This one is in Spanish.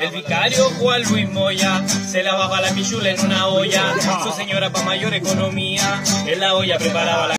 El vicario Juan Luis Moya se lavaba la pichula en una olla. Su señora pa' mayor economía en la olla preparaba la